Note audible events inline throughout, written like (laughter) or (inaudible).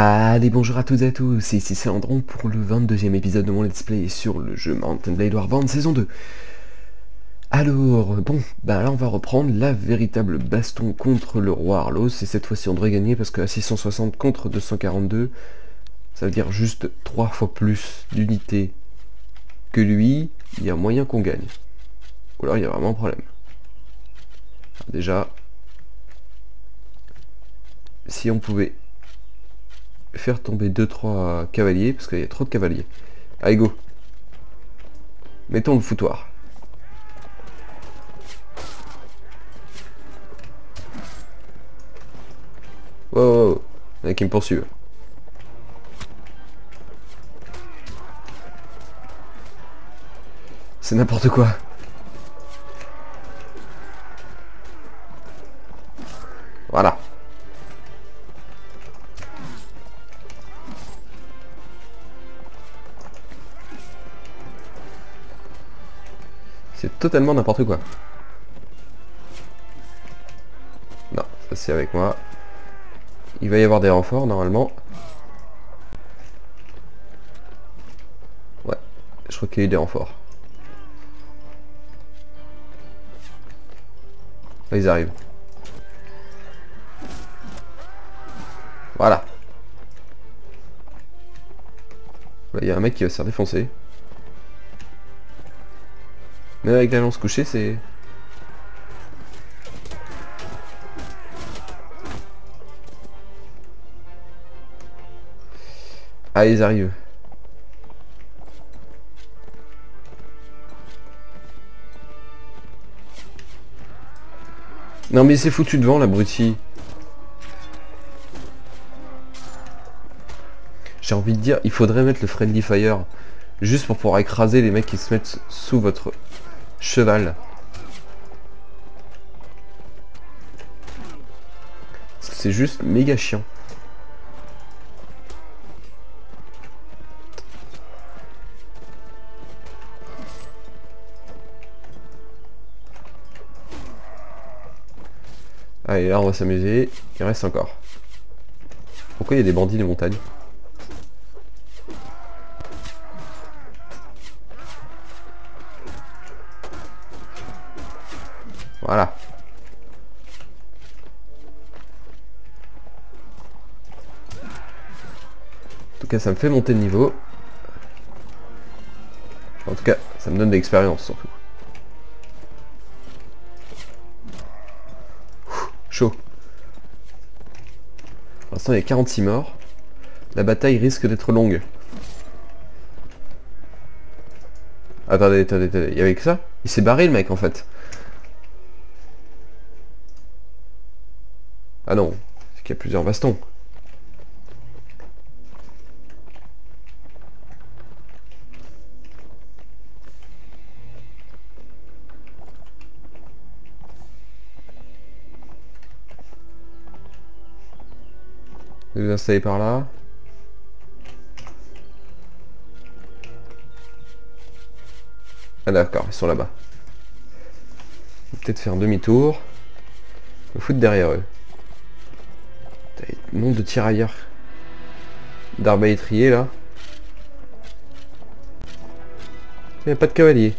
Allez bonjour à toutes et à tous, ici c'est Andron pour le 22e épisode de mon let's play sur le jeu Mountain Blade Warband saison 2. Alors, bon, bah là on va reprendre la véritable baston contre le roi Arlos, et cette fois-ci on devrait gagner parce qu'à 660 contre 242, ça veut dire juste 3 fois plus d'unités que lui, il y a moyen qu'on gagne. Ou alors il y a vraiment un problème. déjà, si on pouvait faire tomber 2-3 cavaliers, parce qu'il y a trop de cavaliers. Allez, go Mettons le foutoir. Wow, wow, wow. Qui me poursuivent. C'est n'importe quoi. Totalement n'importe quoi. Non, ça c'est avec moi. Il va y avoir des renforts normalement. Ouais, je crois qu'il y a eu des renforts. Ils arrivent. Voilà. Il y a un mec qui va se faire défoncer. Mais avec la lance couchée, c'est... Ah, ils arrivent. Non mais c'est foutu devant l'abruti. J'ai envie de dire, il faudrait mettre le friendly fire. Juste pour pouvoir écraser les mecs qui se mettent sous votre cheval. C'est juste méga chiant. Allez, là on va s'amuser. Il reste encore. Pourquoi il y a des bandits de montagne? Voilà. En tout cas, ça me fait monter de niveau. En tout cas, ça me donne de l'expérience surtout. chaud. Pour l'instant, il y a 46 morts. La bataille risque d'être longue. Attendez, attendez, attendez. Il y avait que ça? Il s'est barré le mec en fait. Ah non, c'est qu'il y a plusieurs bastons. Vous installez par là. Ah d'accord, ils sont là-bas. Peut-être faire demi-tour. Me foutre derrière eux nombre de tirailleurs d'arbalétriers là. Il n'y a pas de cavalier.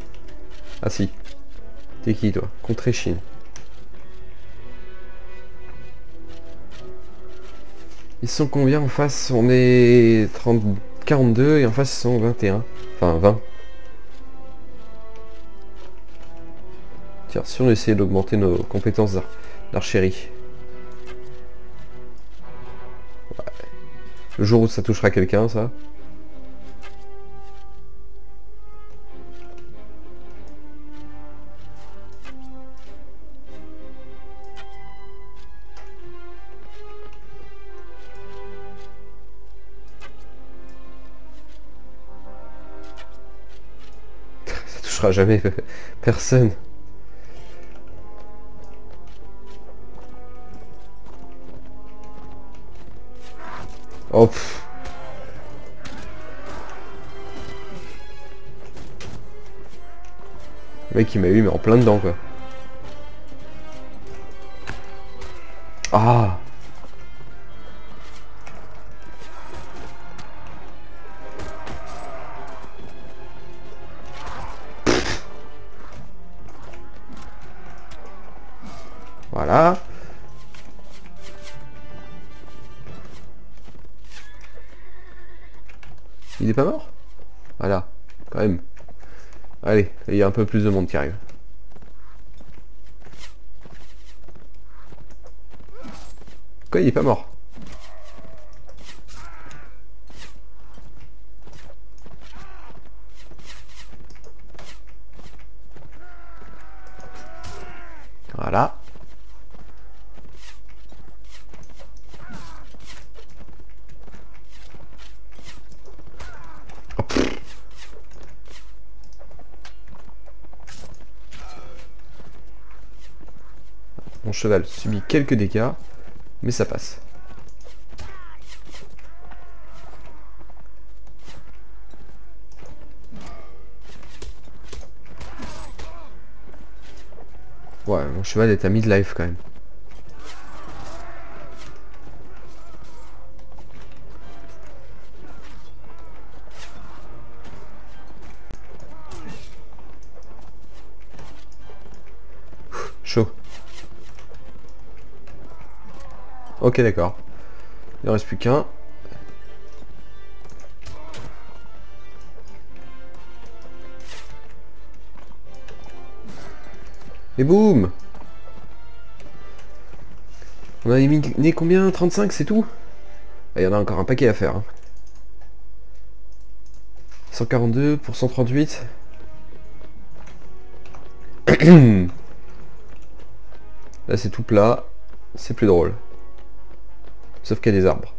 Ah si. T'es qui toi? Contre Chine. Ils sont combien en face? On est 30, 42 et en face ils sont 21. Enfin 20. Tiens, si on essayait d'augmenter nos compétences d'archérie. Le jour où ça touchera quelqu'un, ça. (laughs) ça touchera jamais (laughs) personne. Le mec il m'a eu mais en plein dedans quoi. Ah mort? Voilà, quand même. Allez, il y a un peu plus de monde qui arrive. Quoi, il est pas mort? Voilà. Mon cheval subit quelques dégâts, mais ça passe. Ouais, mon cheval est à mid-life quand même. Ok d'accord. Il en reste plus qu'un. Et boum On a éliminé combien? 35 c'est tout? Ah, Il y en a encore un paquet à faire. 142 pour 138. (clears throat) Là c'est tout plat. C'est plus drôle. Sauf qu'il y a des arbres.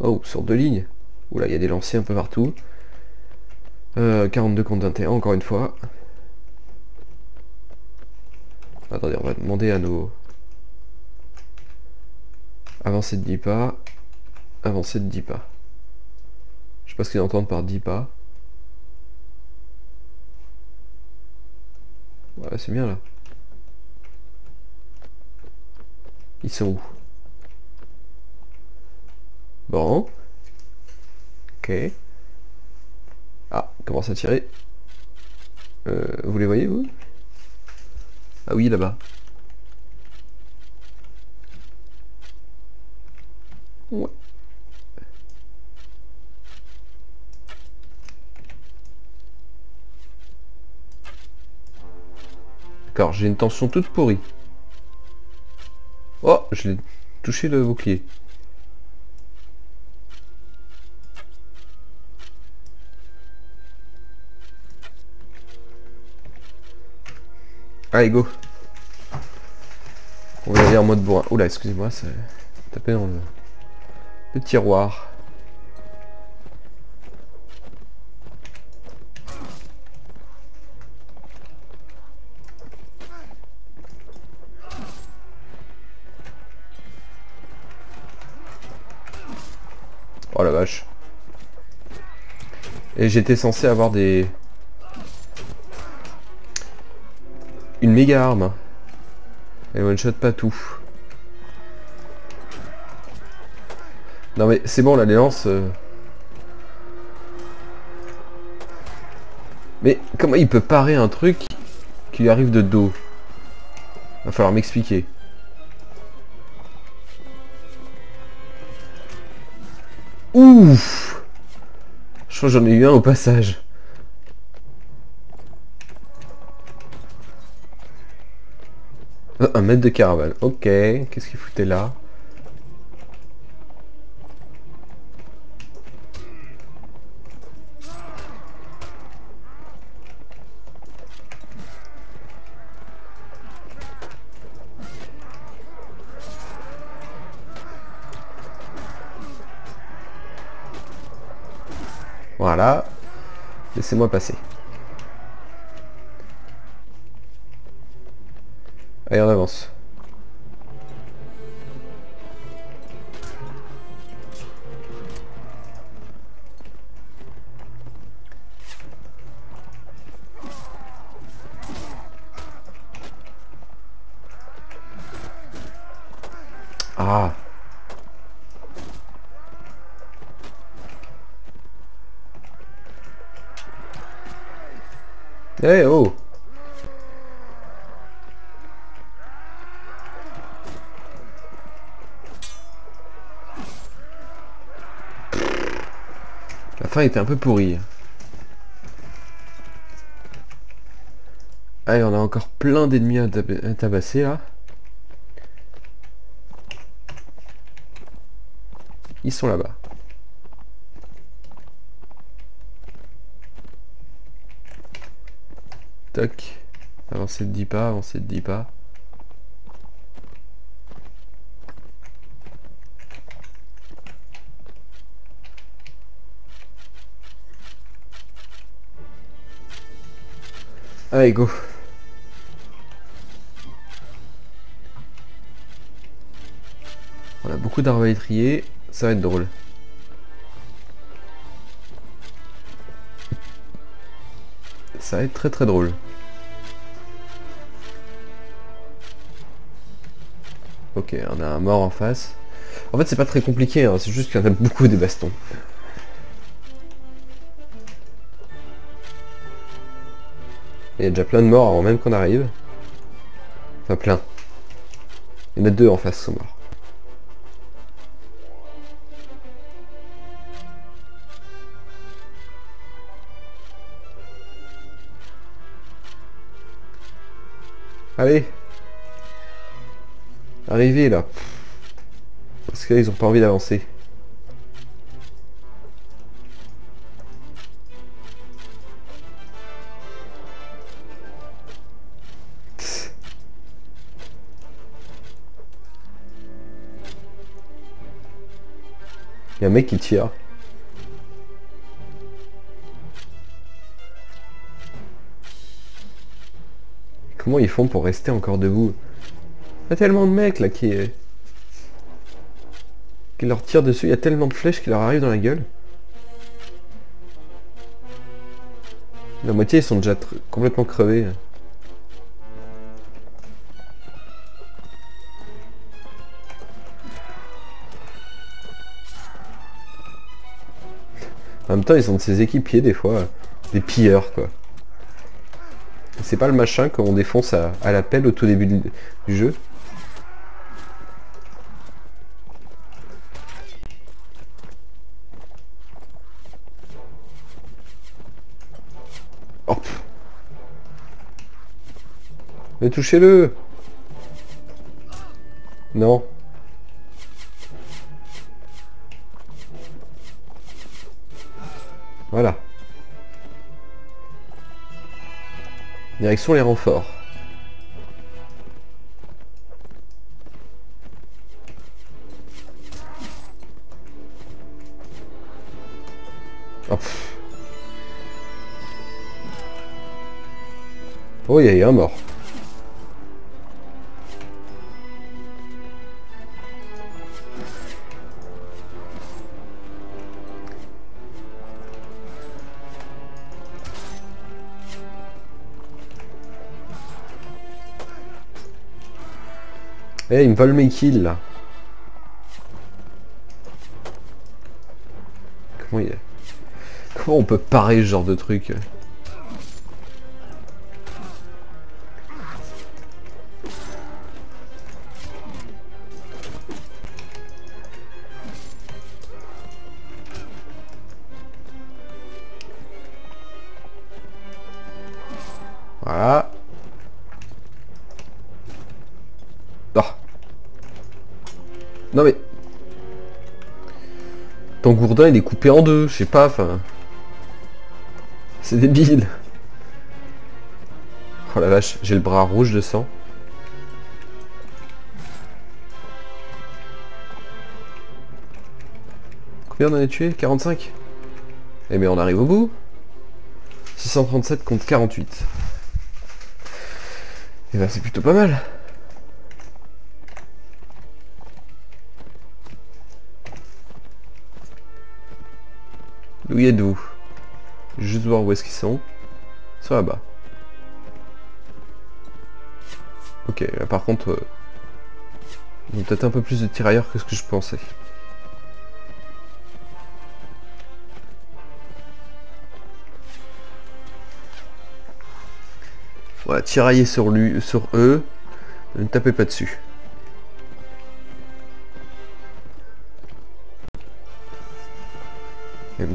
Oh, sur deux lignes. Oula, il y a des lanciers un peu partout. 42 euh, contre 21, encore une fois. Attendez, on va demander à nos... Avancer de 10 pas. Avancer de 10 pas. Je sais pas ce qu'ils entendent par 10 pas. Ouais, c'est bien là. Ils sont où? Bon. Ok. Ah, commence à tirer. Euh, vous les voyez, vous? Ah oui, là-bas. Ouais. D'accord, j'ai une tension toute pourrie. Oh, je l'ai touché le bouclier. Allez, go. On va aller en mode bourrin. Oula, excusez-moi, c'est tapé dans le, tiroir. Oh la vache. Et j'étais censé avoir des... Une méga arme. Et one shot pas tout. Non mais c'est bon lances. Euh. Mais comment il peut parer un truc qui lui arrive de dos? Va falloir m'expliquer. Ouf Je crois que j'en ai eu un au passage. Un mètre de caravane. Ok. Qu'est-ce qu'il foutait là? Voilà. Laissez-moi passer. Allez, on avance. Oh La fin était un peu pourrie. Allez, on a encore plein d'ennemis à, tabasser là. Ils sont là-bas. Toc. Avancer de 10 pas, avancer de 10 pas. Allez, go. On a beaucoup d'arbres à étrier, ça va être drôle. Ça va être très très drôle. Ok, on a un mort en face. En fait, c'est pas très compliqué, hein, c'est juste qu'il y en a beaucoup des bastons. Il y a déjà plein de morts avant même qu'on arrive. Enfin plein. Il y en a deux en face sont morts. Arrivez là Parce qu'ils ont pas envie d'avancer. Il y a un mec qui tire. Comment ils font pour rester encore debout Il y a tellement de mecs là qui... qui leur tirent dessus, il y a tellement de flèches qui leur arrivent dans la gueule. La moitié ils sont déjà complètement crevés. En même temps, ils sont de ses équipiers des fois, des pilleurs quoi. C'est pas le machin qu'on défonce à, la pelle au tout début du, jeu. Oh. Mais touchez-le Non. Direction les renforts. Oh, il y a un mort. Eh, il me vole mes kills là. Comment il est Comment on peut parer ce genre de truc Voilà. Non mais... Ton gourdin il est coupé en deux, je sais pas, enfin... C'est débile. Oh la vache, j'ai le bras rouge de sang. Combien on en a tué? 45 Eh mais on arrive au bout 637 contre 48. Eh ben c'est plutôt pas mal. D'où êtes-vous Juste voir où est-ce qu'ils sont. Ils sont là-bas. Ok, là, par contre... Euh, ils ont peut-être un peu plus de tirailleurs que ce que je pensais. Voilà, tirailler sur lui, sur eux. Ne tapez pas dessus.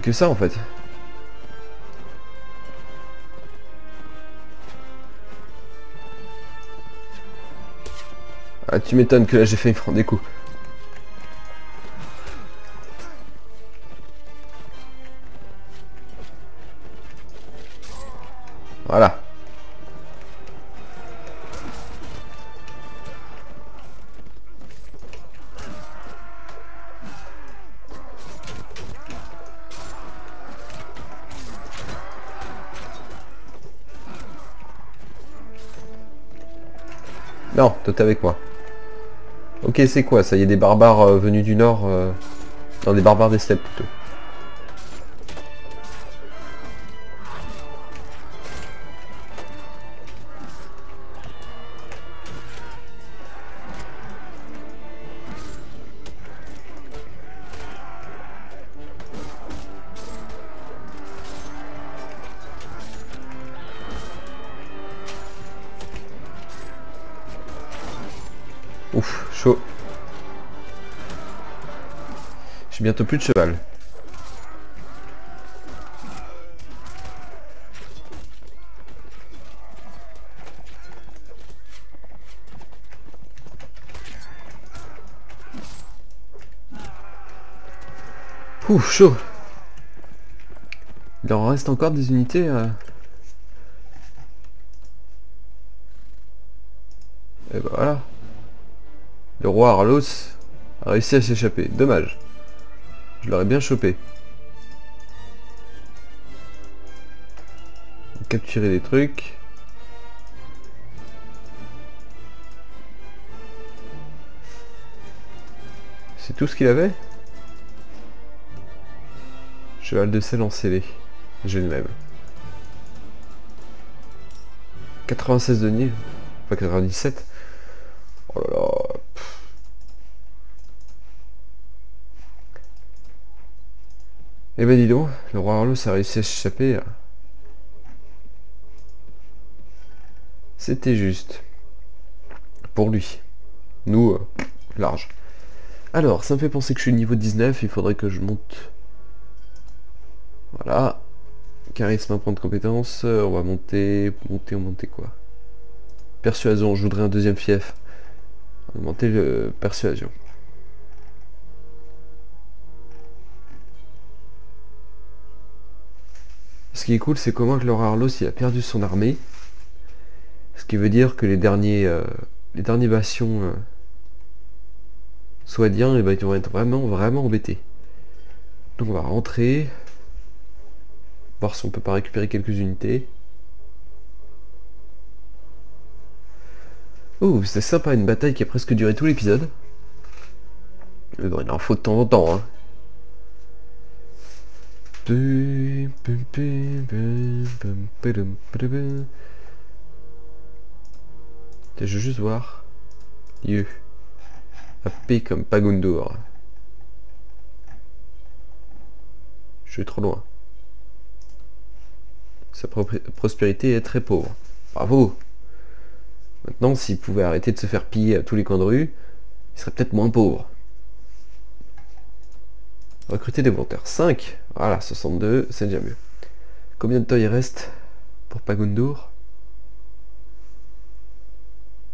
Que ça en fait. Ah tu m'étonnes que là j'ai failli prendre des coups. Avec moi. Ok, c'est quoi? Ça y est des barbares euh, venus du nord euh... Non, des barbares des steppes plutôt. Chaud. J'ai bientôt plus de cheval. Ouf, chaud. Il en reste encore des unités. Euh... Et bah voilà. Le roi Arlos a réussi à s'échapper. Dommage. Je l'aurais bien chopé. Capturer des trucs. C'est tout ce qu'il avait? Cheval de sel en scellé. Je même. 96 deniers. Enfin 97. Oh là là. Eh ben dis donc, le roi Arlos a réussi à s'échapper. C'était juste. Pour lui. Nous, euh, large. Alors, ça me fait penser que je suis niveau 19, il faudrait que je monte. Voilà. Charisme, point de compétence. On va monter, monter, on monter quoi? Persuasion, je voudrais un deuxième fief. Monter le persuasion. Ce qui est cool, c'est comment que le Arlos il a perdu son armée. Ce qui veut dire que les derniers euh, les derniers bastions euh, Swadiens, et eh ils vont être vraiment vraiment embêtés. Donc on va rentrer. Voir si on peut pas récupérer quelques unités. Oh, c'est sympa, une bataille qui a presque duré tout l'épisode. il en faut de temps en temps. Hein. Je veux juste voir. Lieu. AP comme Pagundur. Je suis trop loin. Sa prospérité est très pauvre. Bravo Maintenant, s'il pouvait arrêter de se faire piller à tous les coins de rue, il serait peut-être moins pauvre. Recruter des volontaires. 5 Voilà, 62, c'est déjà mieux. Combien de temps il reste pour Pagundur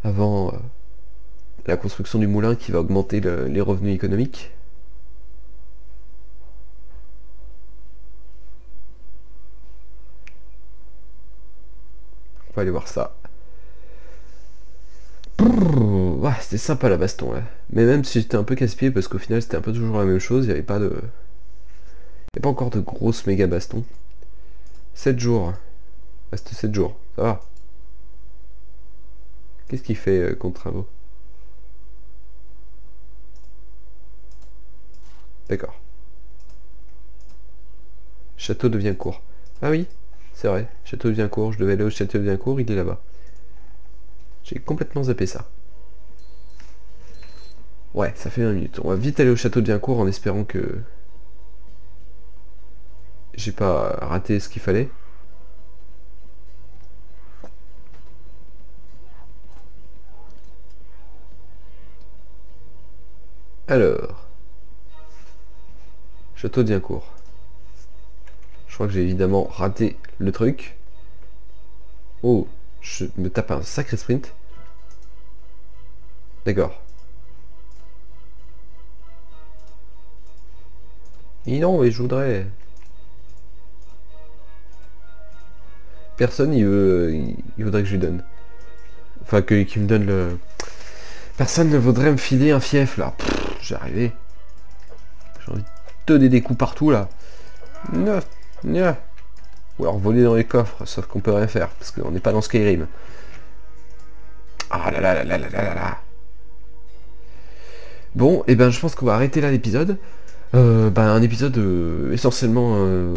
Avant euh, la construction du moulin qui va augmenter les revenus économiques? On va aller voir ça. Ouais, c'était sympa la baston, là. Mais même si j'étais un peu casse-pied, parce qu'au final c'était un peu toujours la même chose, il n'y avait pas de... Il n'y pas encore de grosses méga bastons. 7 jours. Reste 7 jours, ça va. Qu'est-ce qu'il fait euh, contre travaux D'accord. Château de Viencourt. Ah oui, c'est vrai. Château de Viencourt, je devais aller au château de Viencourt, il est là-bas. J'ai complètement zappé ça. Ouais, ça fait 20 minutes. On va vite aller au château de Biencourt en espérant que... J'ai pas raté ce qu'il fallait. Alors... Château de Biencourt. Je crois que j'ai évidemment raté le truc. Oh, je me tape un sacré sprint. D'accord. Et non, mais je voudrais... Personne, il, veut, il voudrait que je lui donne. Enfin, qu'il me donne le... Personne ne voudrait me filer un fief, là. J'ai arrivé. J'ai envie de donner des coups partout, là. Non, non. Ou alors voler dans les coffres, sauf qu'on peut rien faire, parce qu'on n'est pas dans Skyrim. Ah là là là là là là là Bon, et eh ben je pense qu'on va arrêter là l'épisode. Euh, ben, un épisode euh, essentiellement euh,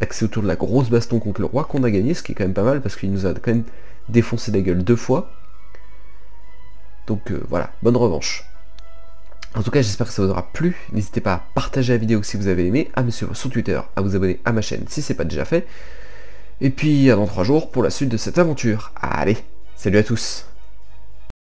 axé autour de la grosse baston contre le roi qu'on a gagné, ce qui est quand même pas mal parce qu'il nous a quand même défoncé la gueule deux fois. Donc voilà, bonne revanche. En tout cas, j'espère que ça vous aura plu. N'hésitez pas à partager la vidéo si vous avez aimé, à me suivre sur Twitter, à vous abonner à ma chaîne si c'est pas déjà fait. Et puis à dans trois jours pour la suite de cette aventure. Allez, salut à tous